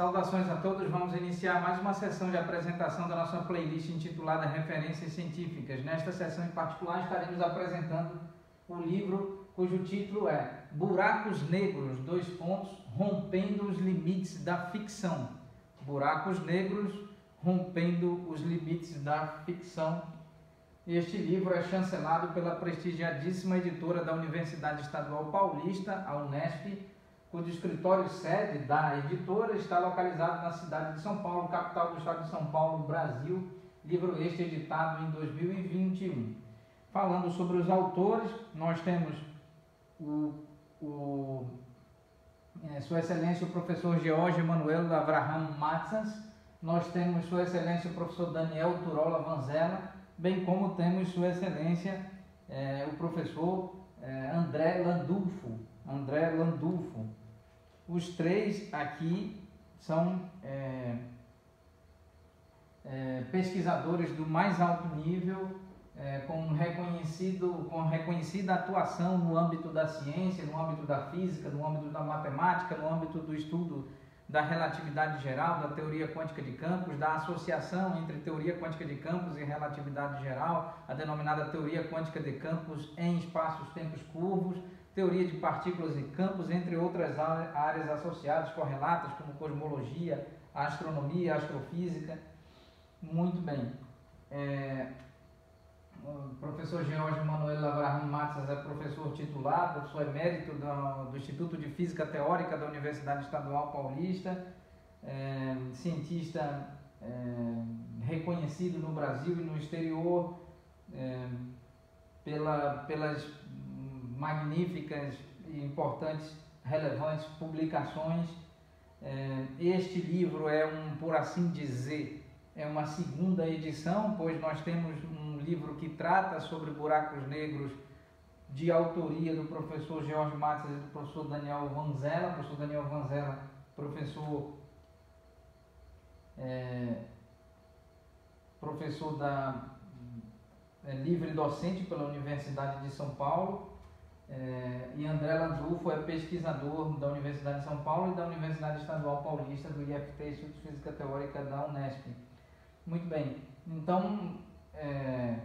Saudações a todos. Vamos iniciar mais uma sessão de apresentação da nossa playlist intitulada Referências Científicas. Nesta sessão em particular estaremos apresentando o livro cujo título é Buracos Negros, dois pontos, rompendo os limites da ficção. Buracos Negros, rompendo os limites da ficção. Este livro é chancelado pela prestigiadíssima editora da Universidade Estadual Paulista, a Unesp, cujo escritório sede da editora está localizado na cidade de São Paulo, capital do estado de São Paulo, Brasil. Livro este editado em 2021. Falando sobre os autores, nós temos o, o é, Sua Excelência o professor George Emanuel Abraham Matzas, nós temos Sua Excelência o professor Daniel Turola Vanzella, bem como temos Sua Excelência é, o professor é, André Landulfo, André Landulfo. Os três aqui são é, é, pesquisadores do mais alto nível, é, com, reconhecido, com reconhecida atuação no âmbito da ciência, no âmbito da física, no âmbito da matemática, no âmbito do estudo da relatividade geral, da teoria quântica de campos, da associação entre teoria quântica de campos e relatividade geral, a denominada teoria quântica de campos em espaços-tempos curvos, teoria de partículas e campos, entre outras áreas associadas, correlatas, como cosmologia, astronomia, astrofísica. Muito bem. É, o professor George Manuel Abraham Matzas é professor titular, professor emérito do, do, Instituto de Física Teórica da Universidade Estadual Paulista, é, cientista é, reconhecido no Brasil e no exterior é, pela, pelas magníficas importantes, relevantes publicações. É, este livro é um, por assim dizer, é uma segunda edição, pois nós temos um livro que trata sobre buracos negros de autoria do professor George Matos e do professor Daniel Vanzella. Professor Daniel Vanzella, professor, é, professor da é, livre docente pela Universidade de São Paulo é, e André Landulfo é pesquisador da Universidade de São Paulo e da Universidade Estadual Paulista do IFT, Instituto de Física Teórica da Unesp. Muito bem, então é,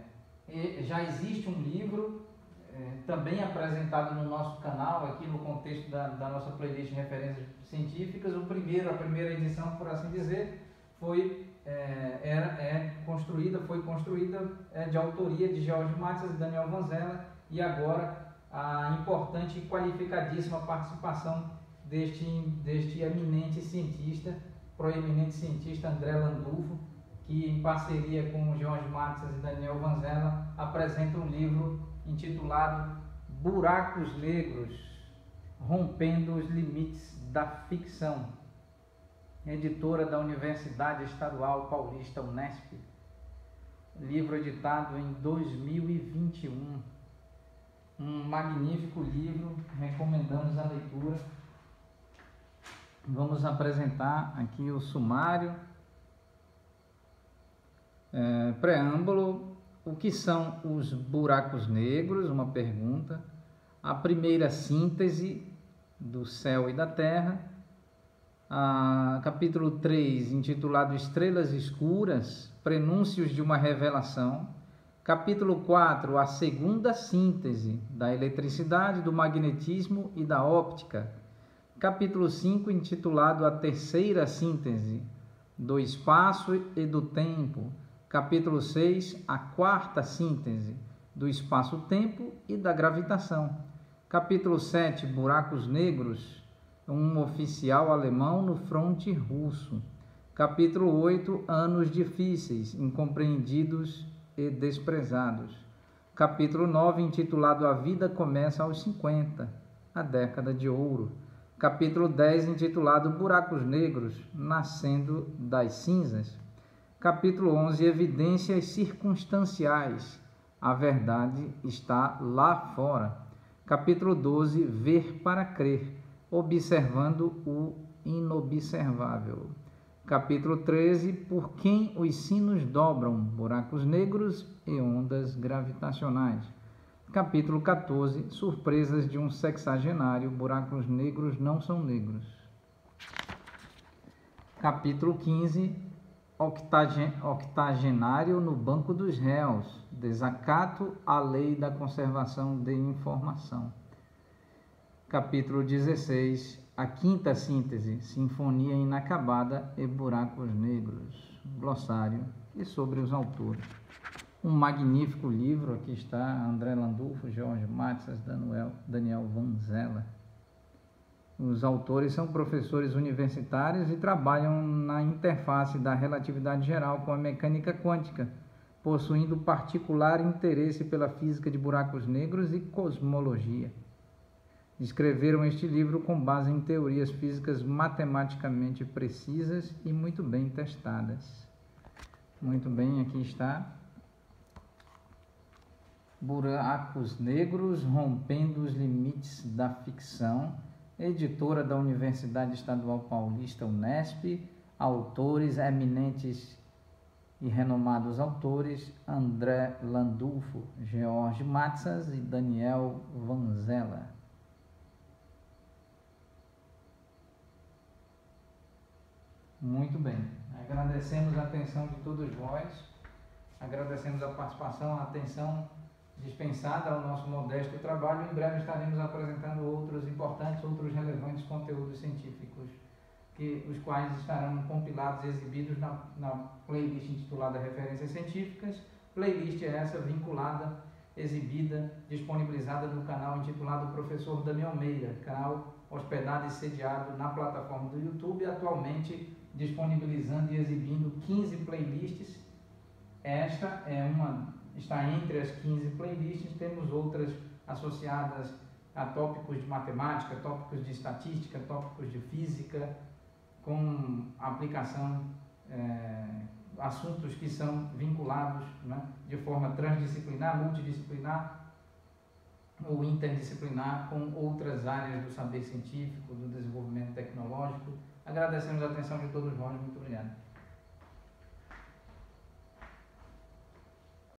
já existe um livro é, também apresentado no nosso canal, aqui no contexto da, da nossa playlist de referências científicas. O primeiro, a primeira edição, por assim dizer, foi é, era, é construída, foi construída é, de autoria de George Matos e Daniel Vanzella e agora a importante e qualificadíssima participação deste, deste eminente cientista, proeminente cientista André Landulfo, que em parceria com Jorge Matos e Daniel Vanzella apresenta um livro intitulado Buracos Negros, Rompendo os Limites da Ficção, editora da Universidade Estadual Paulista Unesp, livro editado em 2021 um magnífico livro, recomendamos a leitura. Vamos apresentar aqui o sumário. É, preâmbulo: o que são os buracos negros? Uma pergunta. A primeira síntese do céu e da terra. A, capítulo 3, intitulado Estrelas Escuras, Prenúncios de uma Revelação. Capítulo 4, a segunda síntese da eletricidade, do magnetismo e da óptica. Capítulo 5, intitulado A terceira síntese do espaço e do tempo. Capítulo 6, a quarta síntese do espaço-tempo e da gravitação. Capítulo 7, buracos negros, um oficial alemão no fronte russo. Capítulo 8, anos difíceis, incompreendidos e desprezados. Capítulo 9, intitulado A Vida Começa aos 50, a década de ouro. Capítulo 10, intitulado Buracos Negros, Nascendo das Cinzas. Capítulo 11, Evidências Circunstanciais. A verdade está lá fora. Capítulo 12, Ver para Crer, observando o inobservável. Capítulo 13: Por quem os sinos dobram, buracos negros e ondas gravitacionais. Capítulo 14: Surpresas de um sexagenário, buracos negros não são negros. Capítulo 15, octogenário no Banco dos Réus, desacato à lei da conservação de informação. Capítulo 16, a quinta síntese, Sinfonia Inacabada e Buracos Negros, glossário e sobre os autores. Um magnífico livro, aqui está André Landulfo, Jorge Matzas, Daniel, Daniel Vanzella. Os autores são professores universitários e trabalham na interface da relatividade geral com a mecânica quântica, possuindo particular interesse pela física de buracos negros e cosmologia. Escreveram este livro com base em teorias físicas matematicamente precisas e muito bem testadas. Muito bem, aqui está. Buracos Negros Rompendo os Limites da Ficção editora da Universidade Estadual Paulista, Unesp, autores eminentes e renomados autores André Landulfo, George Matzas e Daniel Vanzella. Muito bem. Agradecemos a atenção de todos vós, agradecemos a participação, a atenção dispensada ao nosso modesto trabalho. Em breve estaremos apresentando outros importantes, outros relevantes conteúdos científicos, que, os quais estarão compilados e exibidos na, na playlist intitulada Referências Científicas. Playlist é essa vinculada, exibida, disponibilizada no canal intitulado Professor Daniel Meira, canal hospedado e sediado na plataforma do YouTube, atualmente disponibilizando e exibindo 15 playlists. Esta é uma está entre as 15 playlists, temos outras associadas a tópicos de matemática, tópicos de estatística, tópicos de física, com aplicação, é, assuntos que são vinculados né, de forma transdisciplinar, multidisciplinar ou interdisciplinar com outras áreas do saber científico, do desenvolvimento tecnológico. Agradecemos a atenção de todos nós, muito obrigado.